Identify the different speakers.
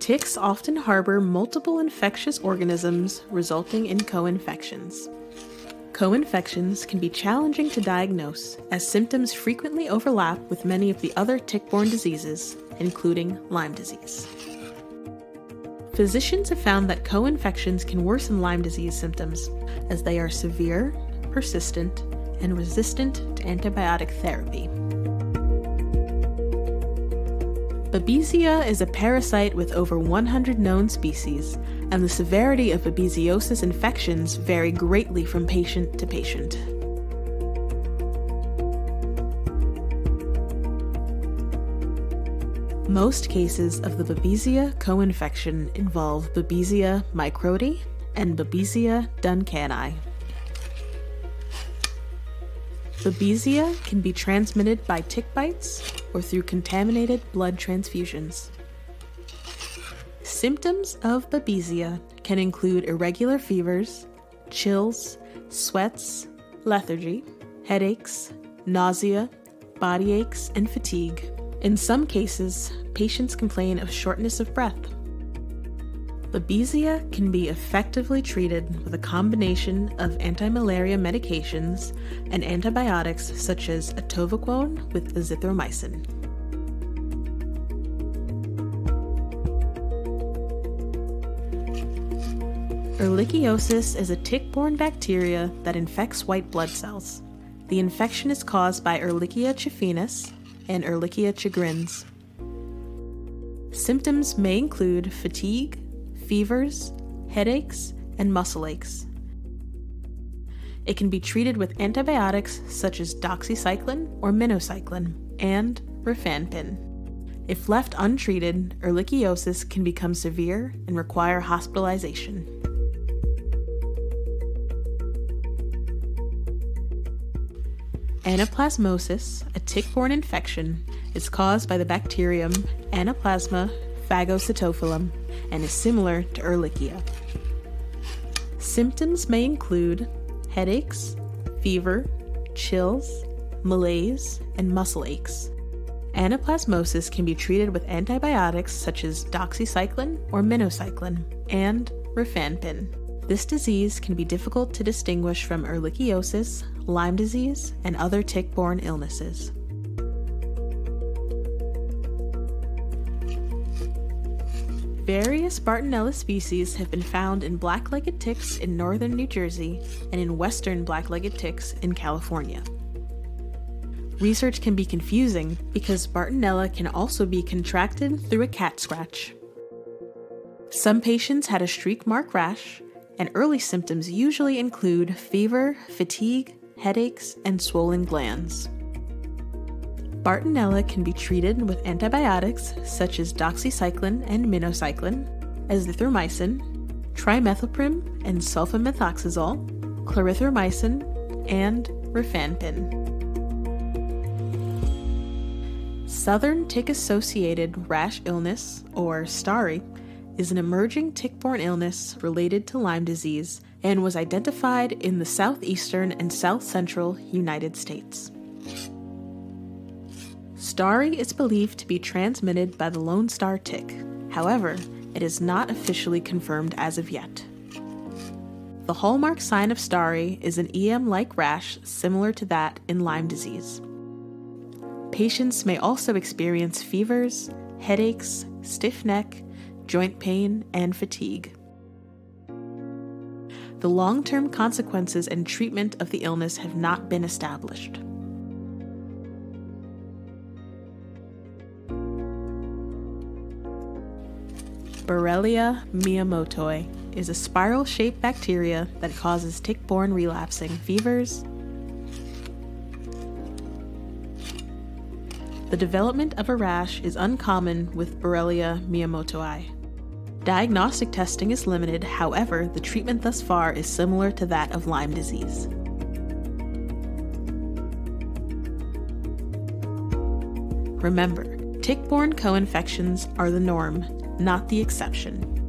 Speaker 1: Ticks often harbor multiple infectious organisms, resulting in co infections. Co infections can be challenging to diagnose, as symptoms frequently overlap with many of the other tick borne diseases, including Lyme disease. Physicians have found that co infections can worsen Lyme disease symptoms, as they are severe, persistent, and resistant to antibiotic therapy. Babesia is a parasite with over 100 known species, and the severity of babesiosis infections vary greatly from patient to patient. Most cases of the Babesia co-infection involve Babesia microti and Babesia duncani. Babesia can be transmitted by tick bites or through contaminated blood transfusions. Symptoms of Babesia can include irregular fevers, chills, sweats, lethargy, headaches, nausea, body aches, and fatigue. In some cases, patients complain of shortness of breath. Babesia can be effectively treated with a combination of anti-malaria medications and antibiotics such as atovaquone with azithromycin. Ehrlichiosis is a tick-borne bacteria that infects white blood cells. The infection is caused by Ehrlichia chaffeensis and Ehrlichia chagrins. Symptoms may include fatigue, fevers, headaches, and muscle aches. It can be treated with antibiotics such as doxycycline or minocycline and rifampin. If left untreated, ehrlichiosis can become severe and require hospitalization. Anaplasmosis, a tick-borne infection, is caused by the bacterium Anaplasma phagocytophilum and is similar to Ehrlichia. Symptoms may include headaches, fever, chills, malaise, and muscle aches. Anaplasmosis can be treated with antibiotics such as doxycycline or minocycline and rifampin. This disease can be difficult to distinguish from ehrlichiosis, Lyme disease, and other tick-borne illnesses. Various Bartonella species have been found in black-legged ticks in northern New Jersey and in western black-legged ticks in California. Research can be confusing because Bartonella can also be contracted through a cat scratch. Some patients had a streak mark rash, and early symptoms usually include fever, fatigue, headaches, and swollen glands. Bartonella can be treated with antibiotics such as doxycycline and minocycline, azithromycin, trimethoprim and sulfamethoxazole, clarithromycin, and rifampin. Southern tick associated rash illness, or STARI, is an emerging tick borne illness related to Lyme disease and was identified in the southeastern and south central United States. STARI is believed to be transmitted by the Lone Star tick. However, it is not officially confirmed as of yet. The hallmark sign of STARI is an EM like rash similar to that in Lyme disease. Patients may also experience fevers, headaches, stiff neck, joint pain, and fatigue. The long term consequences and treatment of the illness have not been established. Borrelia miyamotoi is a spiral shaped bacteria that causes tick borne relapsing fevers. The development of a rash is uncommon with Borrelia miyamotoi. Diagnostic testing is limited, however, the treatment thus far is similar to that of Lyme disease. Remember, tick borne co infections are the norm, not the exception.